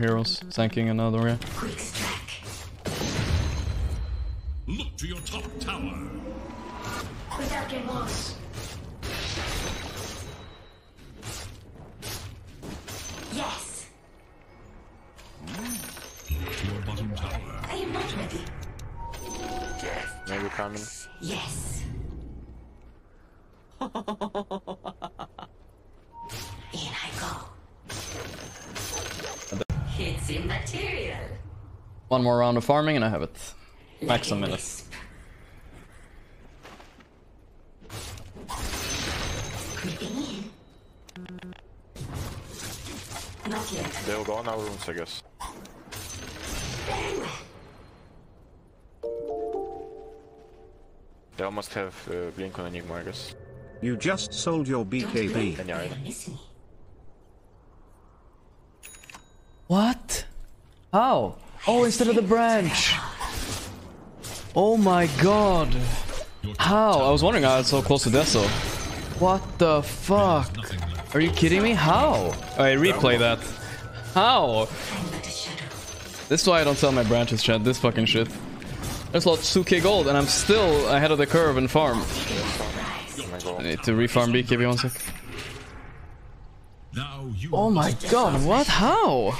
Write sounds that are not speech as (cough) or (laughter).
heroes, tanking another area. Quick strike. Look to your top tower. Without remorse. Yes. To your bottom tower. I am not ready. Maybe coming. Yes. (laughs) It's immaterial. One more round of farming and I have it. Max a minute. Wisp. Not yet. They'll go on our rooms, I guess. They almost have uh, Blink on Enigma, I guess. You just sold your Don't blame BKB. How? Oh, instead of the branch. Oh my god. How? I was wondering how it's so close to Deso. What the fuck? Are you kidding me? How? I replay that. How? I'm but a shadow. This is why I don't sell my branches, chat. This fucking shit. There's lost 2k gold and I'm still ahead of the curve in farm. Oh I need to refarm BKB one sec. Oh my god, what? How?